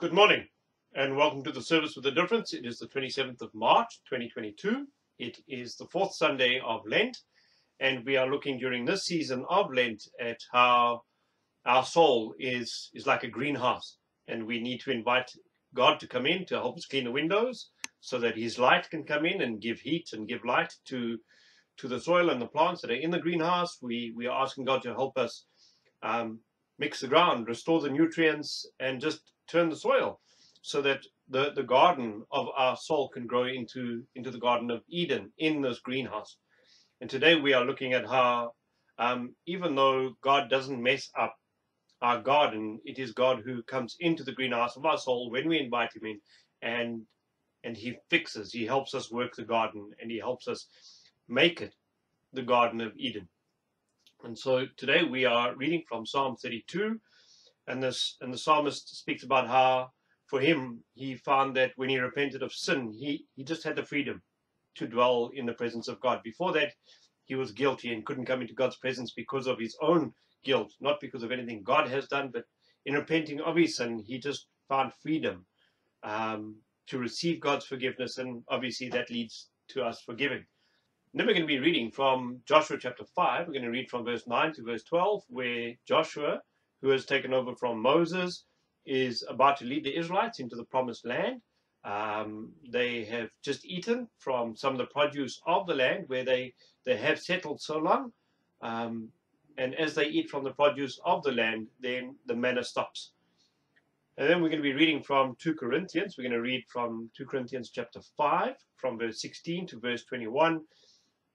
Good morning and welcome to the service with a difference. It is the 27th of March 2022. It is the fourth Sunday of Lent, and we are looking during this season of Lent at how our soul is, is like a greenhouse, and we need to invite God to come in to help us clean the windows so that His light can come in and give heat and give light to, to the soil and the plants that are in the greenhouse. We, we are asking God to help us um, mix the ground, restore the nutrients, and just turn the soil so that the, the garden of our soul can grow into, into the Garden of Eden in this greenhouse. And today we are looking at how, um, even though God doesn't mess up our garden, it is God who comes into the greenhouse of our soul when we invite Him in, and and He fixes, He helps us work the garden, and He helps us make it the Garden of Eden. And so today we are reading from Psalm 32, and this and the psalmist speaks about how for him he found that when he repented of sin he he just had the freedom to dwell in the presence of god. Before that he was guilty and couldn't come into god's presence because of his own guilt not because of anything god has done but in repenting of his sin he just found freedom um, to receive god's forgiveness and obviously that leads to us forgiving. Then we're going to be reading from joshua chapter 5 we're going to read from verse 9 to verse 12 where joshua who has taken over from Moses, is about to lead the Israelites into the promised land. Um, they have just eaten from some of the produce of the land where they, they have settled so long. Um, and as they eat from the produce of the land, then the manna stops. And then we're going to be reading from 2 Corinthians. We're going to read from 2 Corinthians chapter 5, from verse 16 to verse 21.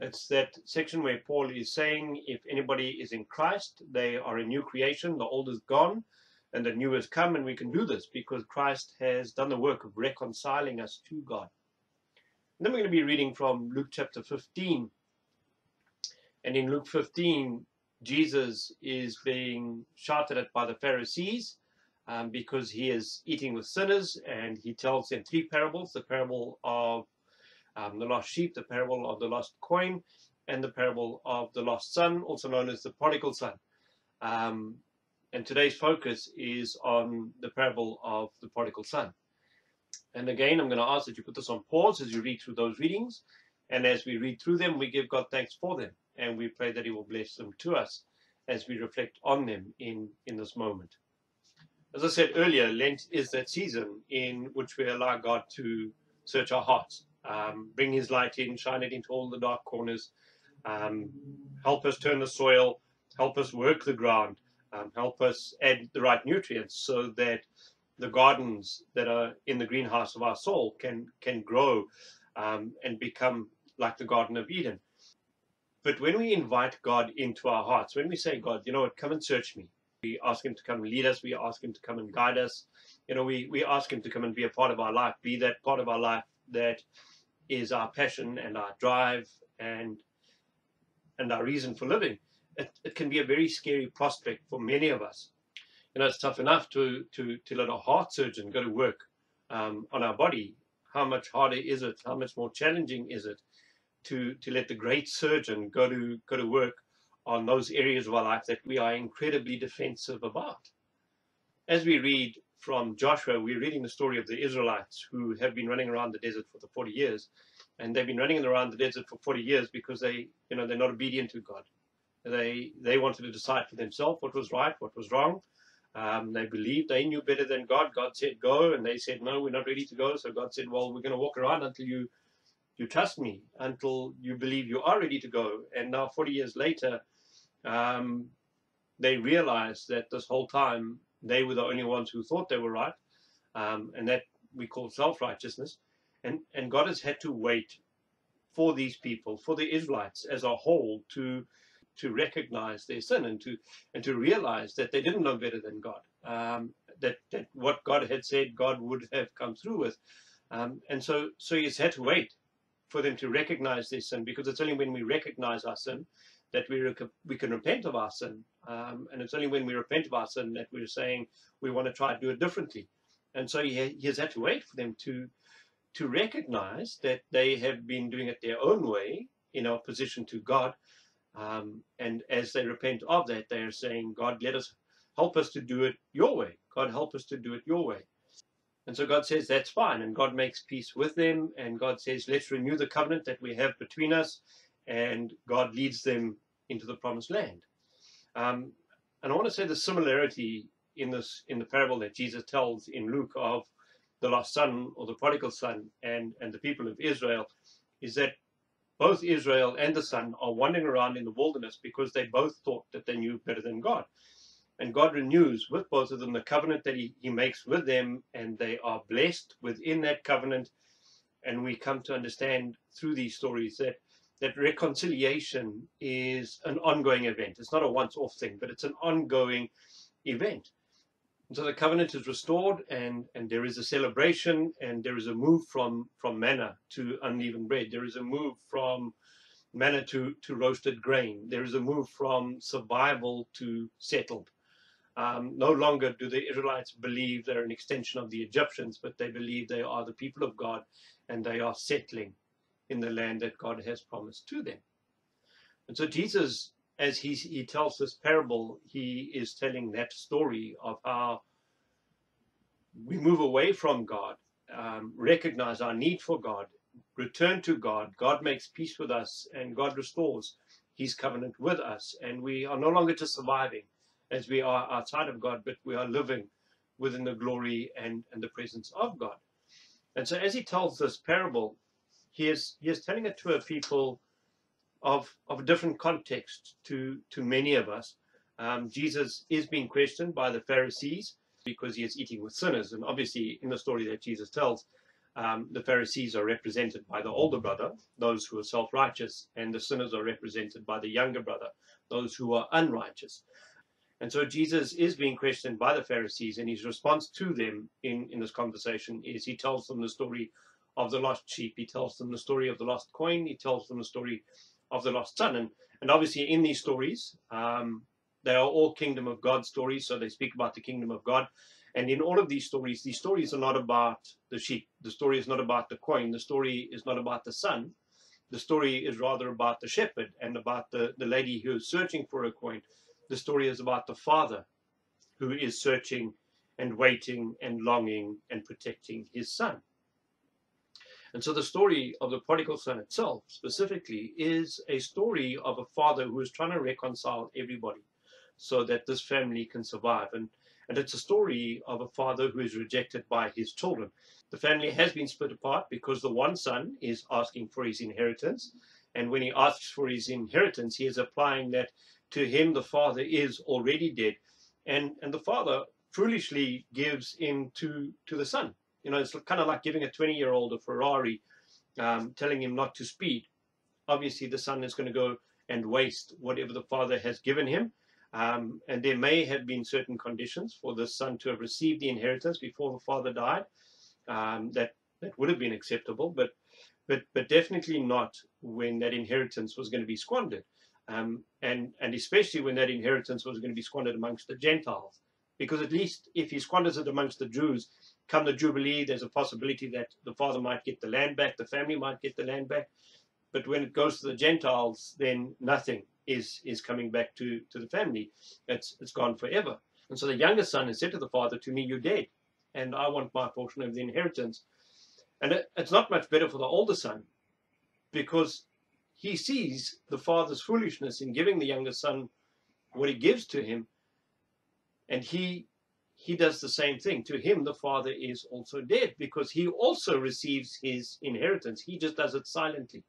It's that section where Paul is saying if anybody is in Christ, they are a new creation, the old is gone and the new has come, and we can do this because Christ has done the work of reconciling us to God. And then we're going to be reading from Luke chapter 15. And in Luke 15, Jesus is being shouted at by the Pharisees um, because he is eating with sinners, and he tells them three parables the parable of um, the lost sheep, the parable of the lost coin, and the parable of the lost son, also known as the prodigal son. Um, and today's focus is on the parable of the prodigal son. And again, I'm going to ask that you put this on pause as you read through those readings. And as we read through them, we give God thanks for them. And we pray that He will bless them to us as we reflect on them in, in this moment. As I said earlier, Lent is that season in which we allow God to search our hearts um, bring his light in, shine it into all the dark corners, um, help us turn the soil, help us work the ground, um, help us add the right nutrients so that the gardens that are in the greenhouse of our soul can can grow um, and become like the Garden of Eden. But when we invite God into our hearts, when we say, God, you know what, come and search me, we ask Him to come and lead us, we ask Him to come and guide us, you know, we, we ask Him to come and be a part of our life, be that part of our life that is our passion and our drive and and our reason for living, it, it can be a very scary prospect for many of us. You know, it's tough enough to to to let a heart surgeon go to work um, on our body. How much harder is it? How much more challenging is it to to let the great surgeon go to go to work on those areas of our life that we are incredibly defensive about? As we read from Joshua, we're reading the story of the Israelites who have been running around the desert for the 40 years. And they've been running around the desert for 40 years because they, you know, they're not obedient to God. They, they wanted to decide for themselves what was right, what was wrong. Um, they believed they knew better than God. God said go, and they said no, we're not ready to go. So God said, well, we're going to walk around until you you trust me, until you believe you are ready to go. And now, 40 years later, um, they realize that this whole time they were the only ones who thought they were right, um, and that we call self-righteousness. And and God has had to wait for these people, for the Israelites as a whole, to to recognize their sin and to and to realize that they didn't know better than God. Um, that that what God had said, God would have come through with, um, and so so He's had to wait for them to recognize their sin because it's only when we recognize our sin that we, we can repent of our sin. Um, and it's only when we repent of our sin that we're saying we want to try to do it differently. And so he, he has had to wait for them to, to recognize that they have been doing it their own way in opposition to God. Um, and as they repent of that, they are saying, God, let us help us to do it your way. God, help us to do it your way. And so God says that's fine, and God makes peace with them, and God says, let's renew the covenant that we have between us, and God leads them into the promised land. Um, and I want to say the similarity in this in the parable that Jesus tells in Luke of the lost son or the prodigal son and, and the people of Israel is that both Israel and the son are wandering around in the wilderness because they both thought that they knew better than God. And God renews with both of them the covenant that he, he makes with them, and they are blessed within that covenant. And we come to understand through these stories that that reconciliation is an ongoing event. It's not a once-off thing, but it's an ongoing event. And so the covenant is restored, and and there is a celebration, and there is a move from from manna to unleavened bread. There is a move from manna to to roasted grain. There is a move from survival to settled. Um, no longer do the Israelites believe they're an extension of the Egyptians, but they believe they are the people of God, and they are settling in the land that God has promised to them. And so Jesus, as he, he tells this parable, he is telling that story of how we move away from God, um, recognize our need for God, return to God, God makes peace with us, and God restores his covenant with us. And we are no longer just surviving as we are outside of God, but we are living within the glory and, and the presence of God. And so as he tells this parable, he is he is telling it to a people of of a different context to to many of us. Um, Jesus is being questioned by the Pharisees because he is eating with sinners, and obviously in the story that Jesus tells, um, the Pharisees are represented by the older brother, those who are self-righteous, and the sinners are represented by the younger brother, those who are unrighteous. And so Jesus is being questioned by the Pharisees, and his response to them in, in this conversation is he tells them the story of the lost sheep. He tells them the story of the lost coin. He tells them the story of the lost son. And, and obviously, in these stories, um, they are all kingdom of God stories. So they speak about the kingdom of God. And in all of these stories, these stories are not about the sheep. The story is not about the coin. The story is not about the son. The story is rather about the shepherd and about the, the lady who is searching for a coin. The story is about the father who is searching and waiting and longing and protecting his son. And so the story of the prodigal son itself, specifically, is a story of a father who is trying to reconcile everybody so that this family can survive. And, and it's a story of a father who is rejected by his children. The family has been split apart because the one son is asking for his inheritance. And when he asks for his inheritance, he is applying that to him the father is already dead. And, and the father foolishly gives in to, to the son. You know, it's kind of like giving a 20 year old a Ferrari, um, telling him not to speed. Obviously, the son is going to go and waste whatever the father has given him. Um, and there may have been certain conditions for the son to have received the inheritance before the father died um, that, that would have been acceptable, but, but, but definitely not when that inheritance was going to be squandered. Um, and, and especially when that inheritance was going to be squandered amongst the Gentiles. Because at least if he squanders it amongst the Jews, come the Jubilee, there's a possibility that the father might get the land back, the family might get the land back. But when it goes to the Gentiles, then nothing is is coming back to, to the family. It's it's gone forever. And so the younger son has said to the father, To me, you're dead, and I want my portion of the inheritance. And it, it's not much better for the older son because he sees the father's foolishness in giving the younger son what he gives to him, and he he does the same thing. To him, the father is also dead because he also receives his inheritance. He just does it silently.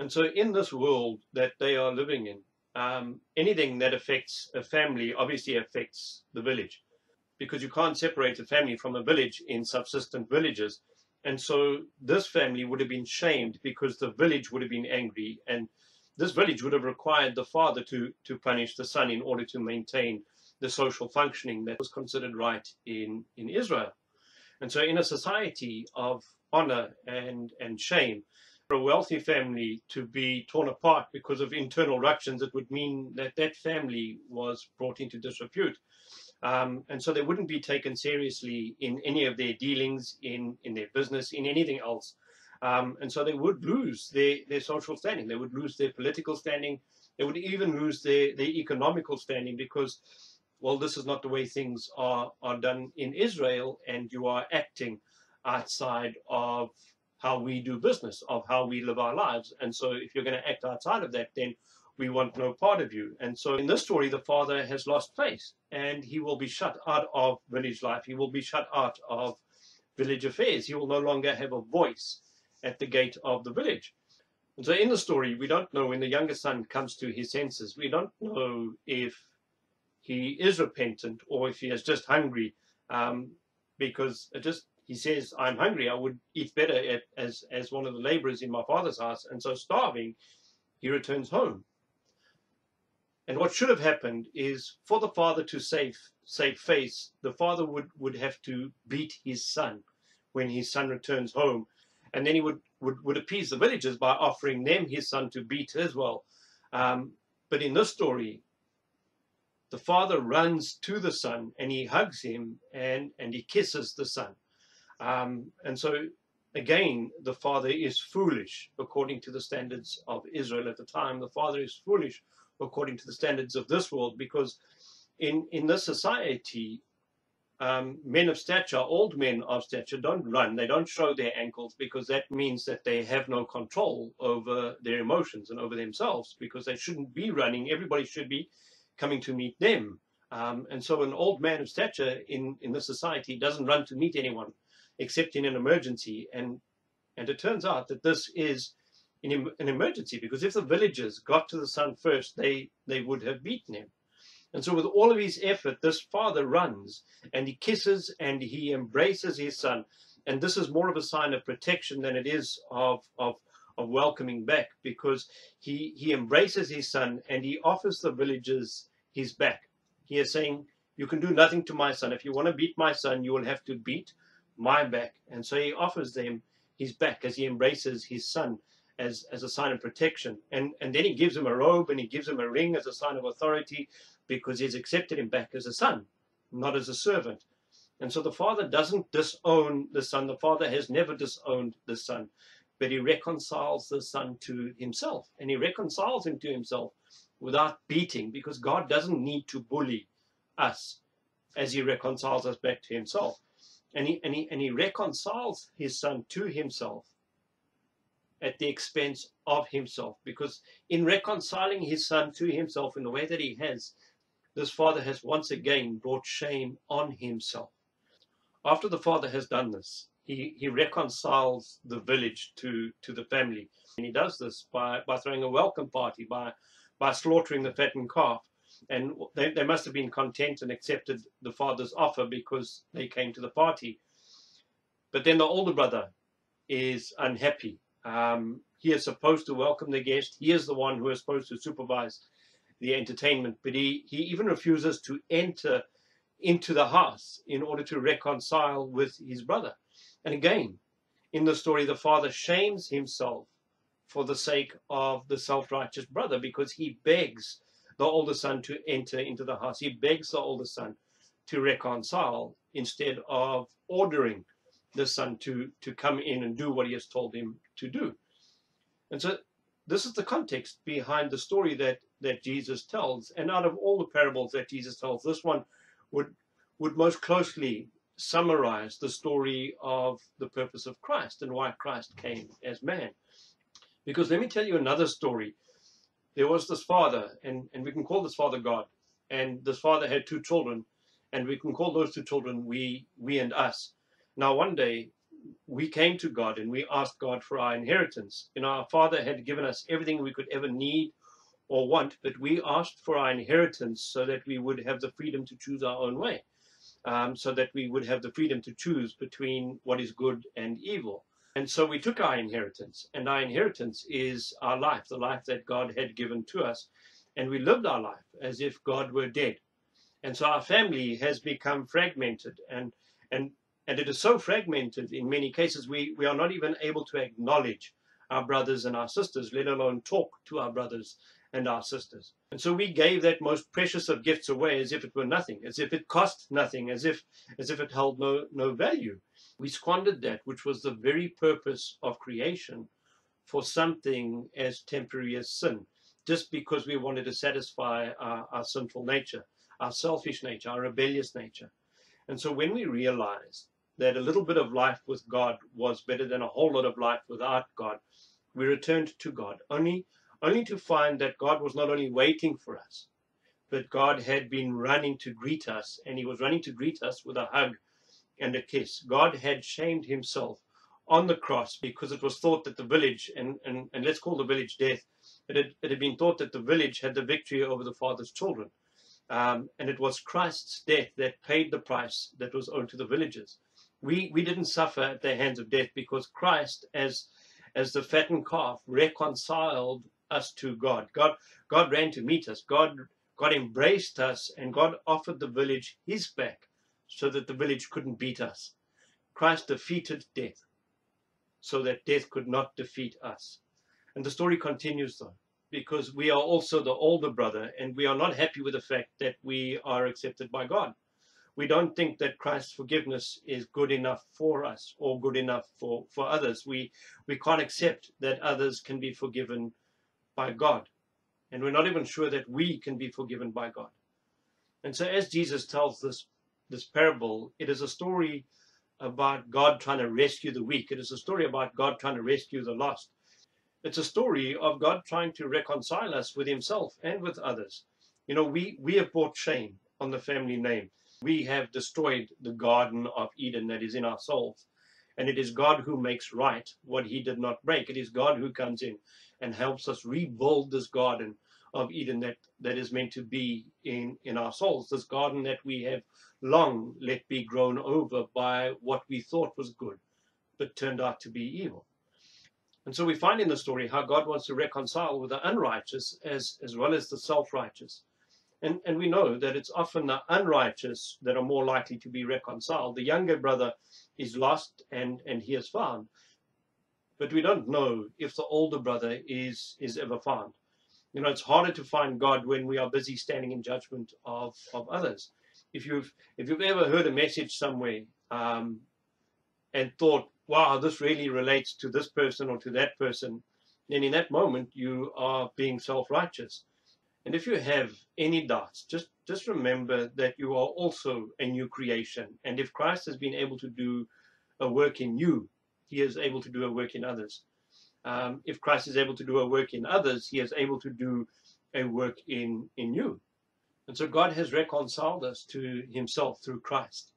And so, in this world that they are living in, um, anything that affects a family obviously affects the village because you can't separate a family from a village in subsistent villages. And so, this family would have been shamed because the village would have been angry, and this village would have required the father to, to punish the son in order to maintain the social functioning that was considered right in, in Israel. And so in a society of honor and, and shame, for a wealthy family to be torn apart because of internal ructions, it would mean that that family was brought into disrepute. Um, and so they wouldn't be taken seriously in any of their dealings, in, in their business, in anything else. Um, and so they would lose their, their social standing. They would lose their political standing. They would even lose their, their economical standing because well, this is not the way things are, are done in Israel, and you are acting outside of how we do business, of how we live our lives. And so if you're going to act outside of that, then we want no part of you. And so in this story, the father has lost face and he will be shut out of village life. He will be shut out of village affairs. He will no longer have a voice at the gate of the village. And so in the story, we don't know when the younger son comes to his senses, we don't know if he is repentant or if he is just hungry um, because it just he says i'm hungry. I would eat better at, as as one of the laborers in my father's house. And so starving he returns home. And what should have happened is for the father to save save face the father would would have to beat his son when his son returns home. And then he would would, would appease the villagers by offering them his son to beat as well. Um, but in this story the father runs to the son and he hugs him and, and he kisses the son. Um, and so, again, the father is foolish according to the standards of Israel at the time. The father is foolish according to the standards of this world because in, in this society, um, men of stature, old men of stature, don't run. They don't show their ankles because that means that they have no control over their emotions and over themselves because they shouldn't be running. Everybody should be coming to meet them. Um, and so an old man of stature in, in the society doesn't run to meet anyone except in an emergency. And, and it turns out that this is an, an emergency because if the villagers got to the son first, they, they would have beaten him. And so with all of his effort, this father runs and he kisses and he embraces his son. And this is more of a sign of protection than it is of, of, of welcoming back because he, he embraces his son and he offers the villagers his back. He is saying, You can do nothing to my son. If you want to beat my son, you will have to beat my back. And so he offers them his back as he embraces his son as, as a sign of protection. And, and then he gives him a robe and he gives him a ring as a sign of authority because he's accepted him back as a son, not as a servant. And so the father doesn't disown the son. The father has never disowned the son but he reconciles the son to himself and he reconciles him to himself without beating because God doesn't need to bully us as he reconciles us back to himself. And he, and he, and he reconciles his son to himself at the expense of himself because in reconciling his son to himself in the way that he has, this father has once again brought shame on himself. After the father has done this, he, he reconciles the village to, to the family. And he does this by, by throwing a welcome party, by, by slaughtering the fattened calf. And they, they must have been content and accepted the father's offer because they came to the party. But then the older brother is unhappy. Um, he is supposed to welcome the guest. He is the one who is supposed to supervise the entertainment, but he, he even refuses to enter into the house in order to reconcile with his brother. And again, in the story, the father shames himself for the sake of the self-righteous brother because he begs the older son to enter into the house. He begs the older son to reconcile instead of ordering the son to, to come in and do what he has told him to do. And so this is the context behind the story that, that Jesus tells. And out of all the parables that Jesus tells, this one would, would most closely summarize the story of the purpose of Christ and why Christ came as man. Because let me tell you another story. There was this father, and, and we can call this father God. And this father had two children, and we can call those two children we, we and us. Now, one day, we came to God and we asked God for our inheritance. You know, our father had given us everything we could ever need or want, but we asked for our inheritance so that we would have the freedom to choose our own way um, so that we would have the freedom to choose between what is good and evil. And so we took our inheritance, and our inheritance is our life, the life that God had given to us. And we lived our life as if God were dead. And so our family has become fragmented, and, and, and it is so fragmented in many cases, we, we are not even able to acknowledge our brothers and our sisters, let alone talk to our brothers and our sisters. And so we gave that most precious of gifts away as if it were nothing, as if it cost nothing, as if as if it held no, no value. We squandered that which was the very purpose of creation for something as temporary as sin, just because we wanted to satisfy our, our sinful nature, our selfish nature, our rebellious nature. And so when we realized that a little bit of life with God was better than a whole lot of life without God, we returned to God, only, only to find that God was not only waiting for us, but God had been running to greet us, and He was running to greet us with a hug and a kiss. God had shamed Himself on the cross because it was thought that the village, and, and, and let's call the village death, it had, it had been thought that the village had the victory over the Father's children. Um, and it was Christ's death that paid the price that was owed to the villagers. We, we didn't suffer at the hands of death because Christ, as, as the fattened calf, reconciled us to God. God. God ran to meet us. God, God embraced us, and God offered the village his back so that the village couldn't beat us. Christ defeated death so that death could not defeat us. And the story continues though, because we are also the older brother and we are not happy with the fact that we are accepted by God. We don't think that Christ's forgiveness is good enough for us or good enough for, for others. We, we can't accept that others can be forgiven by God. And we're not even sure that we can be forgiven by God. And so as Jesus tells this, this parable, it is a story about God trying to rescue the weak. It is a story about God trying to rescue the lost. It's a story of God trying to reconcile us with himself and with others. You know, we, we have brought shame on the family name. We have destroyed the Garden of Eden that is in our souls. And it is God who makes right what he did not break. It is God who comes in and helps us rebuild this garden of Eden that, that is meant to be in, in our souls, this garden that we have long let be grown over by what we thought was good, but turned out to be evil. And so we find in the story how God wants to reconcile with the unrighteous as, as well as the self-righteous. And, and we know that it's often the unrighteous that are more likely to be reconciled. The younger brother is lost and, and he is found. But we don't know if the older brother is, is ever found. You know, it's harder to find God when we are busy standing in judgment of, of others. If you've if you've ever heard a message somewhere um, and thought, wow, this really relates to this person or to that person, then in that moment you are being self-righteous. And if you have any doubts, just just remember that you are also a new creation. And if Christ has been able to do a work in you, he is able to do a work in others um, if Christ is able to do a work in others, he is able to do a work in, in you. And so God has reconciled us to himself through Christ.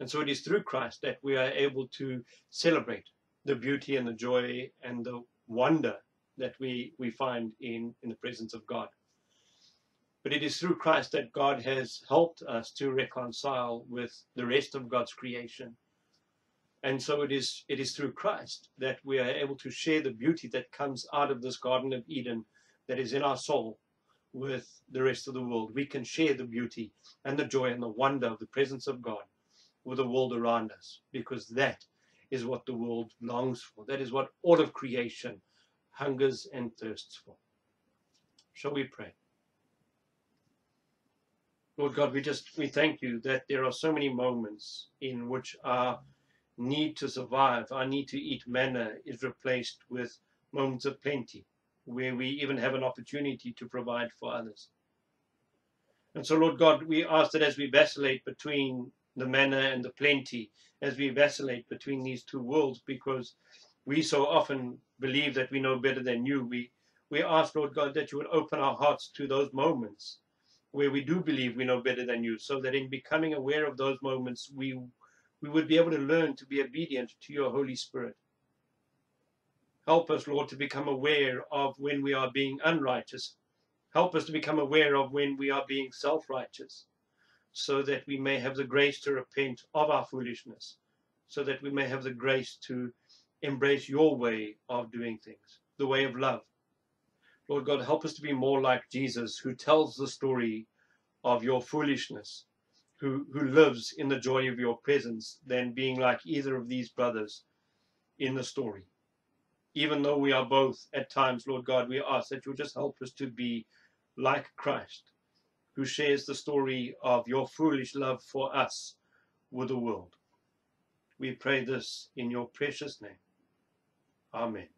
And so it is through Christ that we are able to celebrate the beauty and the joy and the wonder that we, we find in, in the presence of God. But it is through Christ that God has helped us to reconcile with the rest of God's creation and so it is, it is through Christ that we are able to share the beauty that comes out of this Garden of Eden that is in our soul with the rest of the world. We can share the beauty and the joy and the wonder of the presence of God with the world around us because that is what the world longs for. That is what all of creation hungers and thirsts for. Shall we pray? Lord God, we just we thank you that there are so many moments in which our need to survive, our need to eat manna is replaced with moments of plenty, where we even have an opportunity to provide for others. And so, Lord God, we ask that as we vacillate between the manna and the plenty, as we vacillate between these two worlds, because we so often believe that we know better than you, we, we ask, Lord God, that you would open our hearts to those moments where we do believe we know better than you, so that in becoming aware of those moments, we we would be able to learn to be obedient to your Holy Spirit. Help us, Lord, to become aware of when we are being unrighteous. Help us to become aware of when we are being self-righteous, so that we may have the grace to repent of our foolishness, so that we may have the grace to embrace your way of doing things, the way of love. Lord God, help us to be more like Jesus, who tells the story of your foolishness who, who lives in the joy of your presence than being like either of these brothers in the story. Even though we are both at times, Lord God, we ask that you just help us to be like Christ, who shares the story of your foolish love for us with the world. We pray this in your precious name. Amen.